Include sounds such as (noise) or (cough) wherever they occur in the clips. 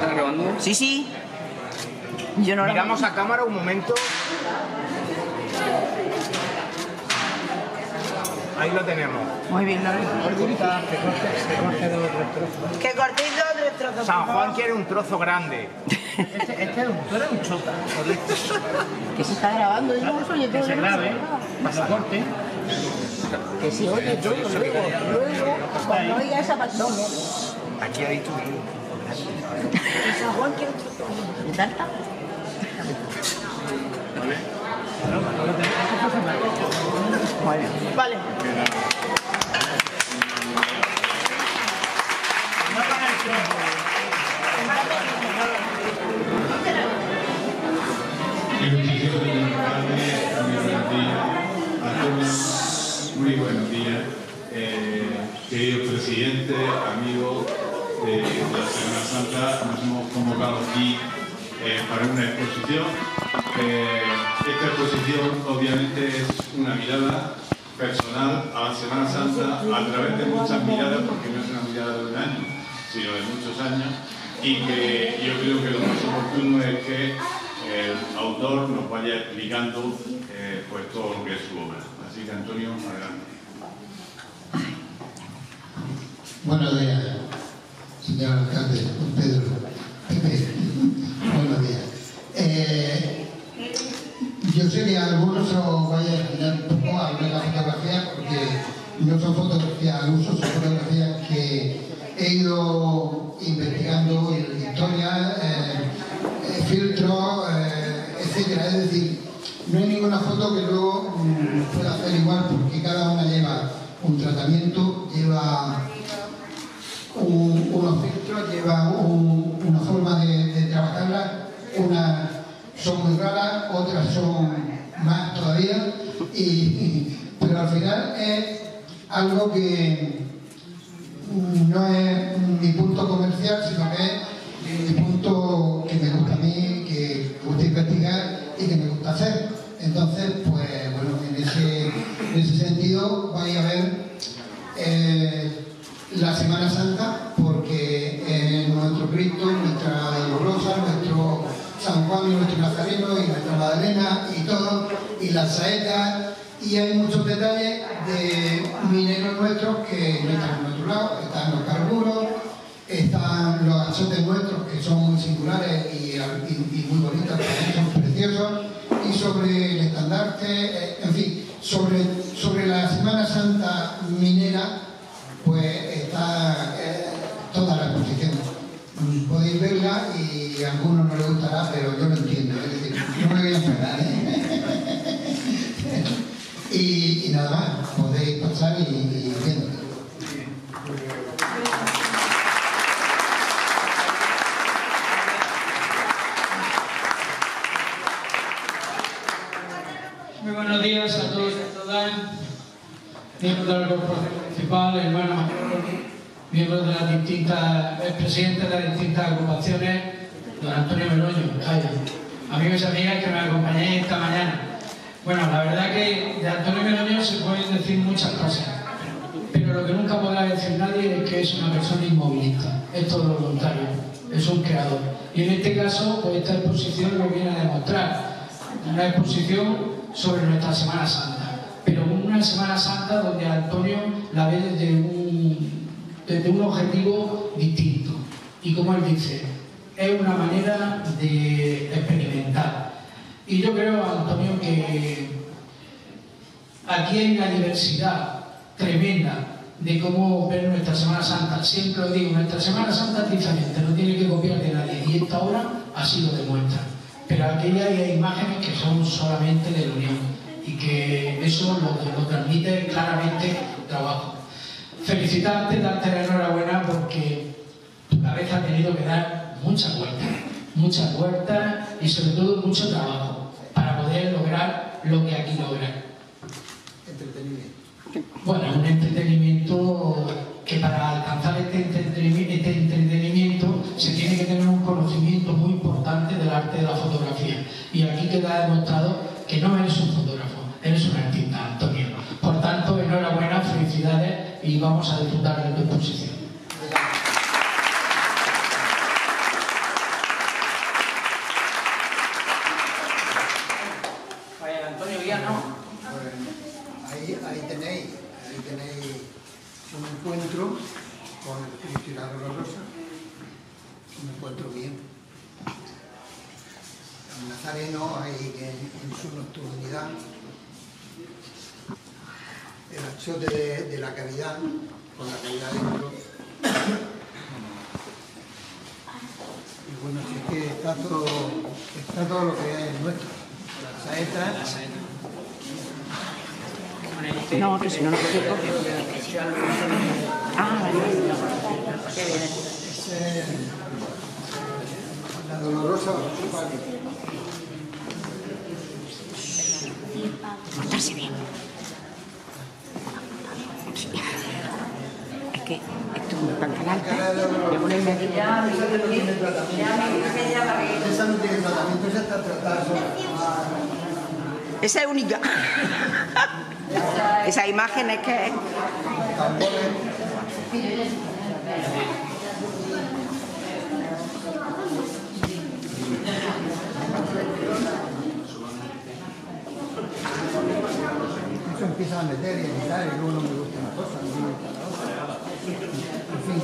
¿Jacobo está grabando? Sí, sí. Yo no la- Miramos a cámara un momento. Ahí lo tenemos. Muy bien, Lorenzo. Que cortéis dos tres trozos. San Juan quiere un trozo grande. (laughs) Este, este es un, tú eres un chota. Que se está grabando, yo no soy. Que se grabe, lo corte. Que se oye todo luego. Luego, cuando oiga esa pasión. Aquí ha dicho Que San Juan. Vale. Alcalde, muy buenos días eh, queridos presidentes, amigos de, de la Semana Santa, nos hemos convocado aquí eh, para una exposición. Eh, esta exposición obviamente es una mirada personal a la Semana Santa a través de muchas miradas, porque no es una mirada de un año, sino de muchos años, y que yo creo que lo más oportuno es que el autor nos vaya explicando eh, pues todo lo que es su obra. Así que Antonio, adelante. Buenos días, señor alcalde, don Pedro. Pepe, buenos días. Eh, yo sé que algunos os vaya a explicar un poco la fotografía, porque no son fotografías al uso, son fotografías que he ido investigando en historia, eh, eh, filtros, eh, etcétera. Es decir, no hay ninguna foto que luego mm, pueda hacer igual, porque cada una lleva un tratamiento, lleva un- unos filtros, lleva un- una forma de, de trabajarla, unas son muy raras, otras son más todavía, y, y- es algo que no es mi punto comercial, sino que es mi punto que me gusta a mí, que me gusta investigar y que me gusta hacer. Entonces, pues bueno, en ese, en ese sentido vais a ver eh, la Semana Santa porque es nuestro Cristo, nuestra dolorosa, nuestro San Juan y nuestro Nazareno y nuestra Magdalena y todo, y las saetas, y hay muchos detalles de mineros nuestros que no están en nuestro lado, están los carburos, están los achotes nuestros que son muy singulares y, muy bonitos, son preciosos, y sobre el estandarte, eh, en fin, sobre, sobre la Semana Santa minera, pues está eh, toda la exposición. Podéis verla y a algunos no les gustará, pero yo lo entiendo, es decir, no me voy a enfadar. ¿eh? Y, nada más, podéis pasar y, y viendo. Muy buenos días a todos y a todas, miembros de la Corporación Municipal, hermanos miembros de las distintas, expresidentes de las distintas agrupaciones, don Antonio Meloño, amigos y amigas que me acompañáis esta mañana. Bueno, la verdad que de Antonio Meloño se pueden decir muchas cosas, pero lo que nunca podrá decir nadie es que es una persona inmovilista, es todo lo contrario, es un creador. Y en este caso, pues esta exposición lo viene a demostrar una exposición sobre nuestra Semana Santa, pero una Semana Santa donde Antonio la ve desde un, desde un objetivo distinto. Y como él dice, es una manera de experimentar. Y yo creo, Antonio, que aquí hay una diversidad tremenda de cómo ver nuestra Semana Santa. Siempre lo digo, nuestra Semana Santa es diferente, no tiene que copiar de nadie. Y esta obra así lo demuestra. Pero aquí hay imágenes que son solamente de la Unión y que eso lo, lo transmite claramente tu trabajo. Felicitarte, darte la enhorabuena porque tu cabeza ha tenido que dar muchas vueltas, muchas vueltas y sobre todo mucho trabajo poder lograr lo que aquí logras. Bueno, un entretenimiento que para alcanzar este entretenimiento, este entretenimiento se tiene que tener un conocimiento muy importante del arte de la fotografía. Y aquí queda demostrado que no eres ahí tenéis, ahí tenéis un encuentro con el Espíritu y la Dolorosa, un encuentro bien. El nazareno ahí en, en su nocturnidad, el achote de, la cavidad, con la cavidad dentro. Y bueno, si es que está todo, está todo lo que es nuestro. La saeta. No, que si no, no puedo. Ah, vale. Qué bien. la dolorosa, Montarse bien. Es que esto es un pantalón. Voy a ponerme aquí. tiene tratamiento. Esa no tiene tratamiento, esa está tratada. Esa es única. (laughs) (laughs) Esa imagen es que no me gusta una cosa, no me gusta la otra. En fin.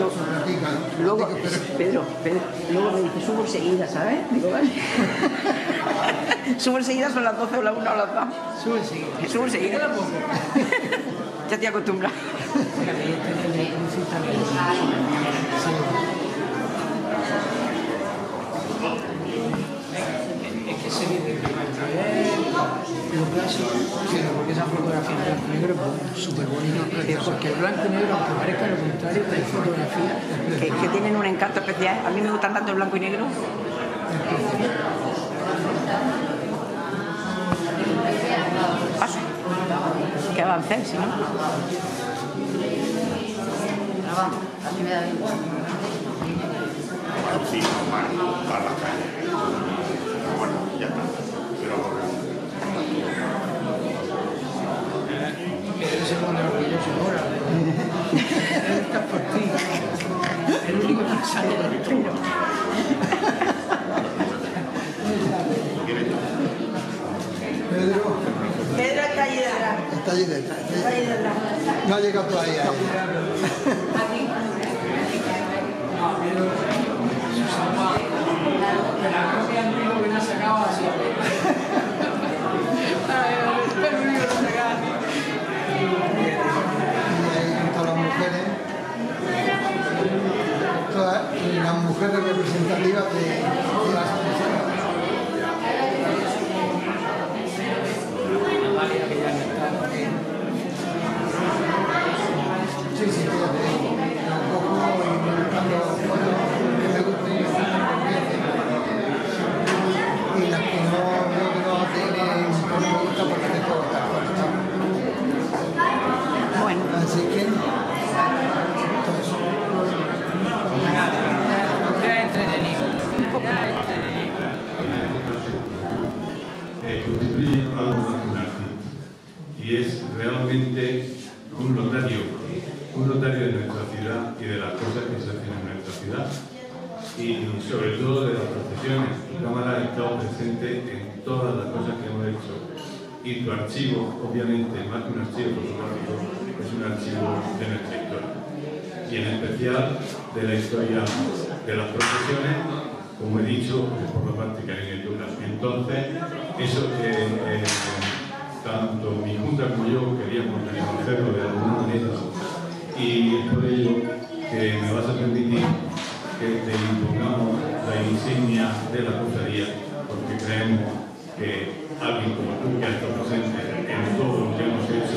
Luego luego, Pedro, Pedro, luego me dice, subo enseguida, ¿sabes? Digo, vale. (laughs) subo enseguida, son las 12 o las 1 o las 2. Sube enseguida. Subo enseguida. (laughs) ya te acostumbras. Es que se vive lo clásico, pero porque esa fotografía en blanco y negro es súper bonita. Porque el blanco y negro, aunque parezca lo contrario, hay fotografía Que, que tienen un encanto especial. A mí me gustan tanto el blanco y negro. Paso. Que avancen, si no. Sí, normal, para la calle. Pero bueno, ya está. Pero que se pone orgulloso ahora. Él está por ti. El único que sale del pelo. Pedro Pedro está allí detrás. está allí detrás. No ha llegado todavía. La copia antigua que no sacaba así. Ay, el único que sacaba así. Todas las mujeres, todas las mujeres representativas de, las personas. Sí, sí, fíjate, lo cojo y me buscando fotos que me gusten y y las que no, no, que no tienen, no me gusta porque tengo otras fotos. Bueno, Así que, todo eso. Ya entretenido. Eh, contribuye algo. Y es realmente un notario, un notario de nuestra ciudad y de las cosas que se hacen en nuestra ciudad. Y sobre todo de las profesiones. Tu cámara ha estado presente en todas las cosas que hemos hecho. Y tu archivo, obviamente, más que un archivo fotográfico, es un archivo de nuestra historia. Y en especial de la historia de las profesiones, como he dicho, por la parte cariñetura. Entonces, eso que eh, tanto mi junta como yo queríamos reconocerlo de alguna manera, y es por ello que me vas a permitir que te impongamos la insignia de la cofradía, porque creemos que alguien como tú que estado presente en todo lo que hemos hecho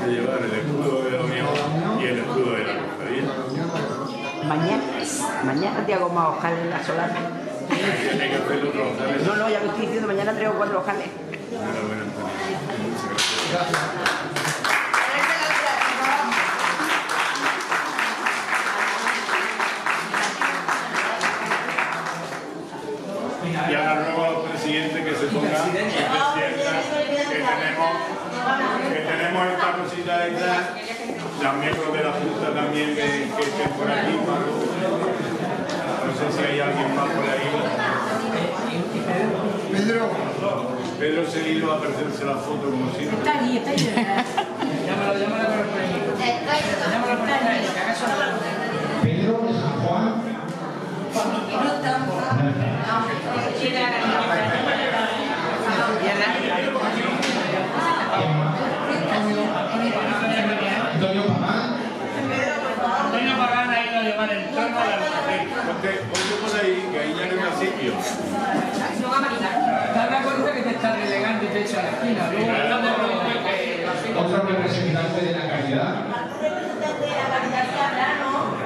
que llevar el escudo de la Unión y el escudo de la cofradía. Mañana, mañana te hago más ojales en la solana. Tiene que hacer otro ojales. No, no, ya lo estoy diciendo, mañana traigo cuatro ojales. Enhorabuena, Antonio. Muchas gracias. Y ahora luego a los presidentes que se presidentas que tenemos, que tenemos esta cosita detrás, los miembros de la Junta también que, que estén por aquí. No sé si hay alguien más por ahí. Pedro, Pedro Seguido va a perderse la foto como siempre. Está allí, está allí. (laughs) Llámalo, llámalo por el premio. Llámalo por el premio, que haga de Otro representante de la calidad.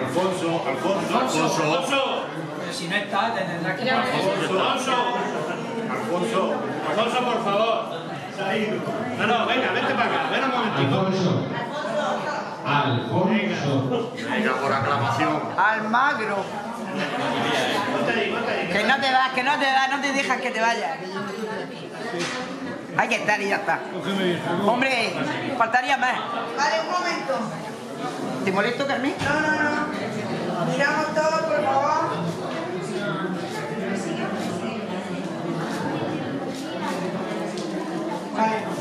Alfonso, Alfonso, Alfonso, Pero si no está, te tendrás que poner. Alfonso, Alfonso, Alfonso, por favor. No, no, venga, vente para acá, ven un momentito. Alfonso. Alfonso. venga por aclamación. Almagro. Que no te vas, que no te vas, no te dejas que te vayas. Hay que estar y ya está. Hombre, faltaría más. Vale, un momento. ¿Te molesto, Carmen? No, no, no. Miramos todos, por favor. Vale.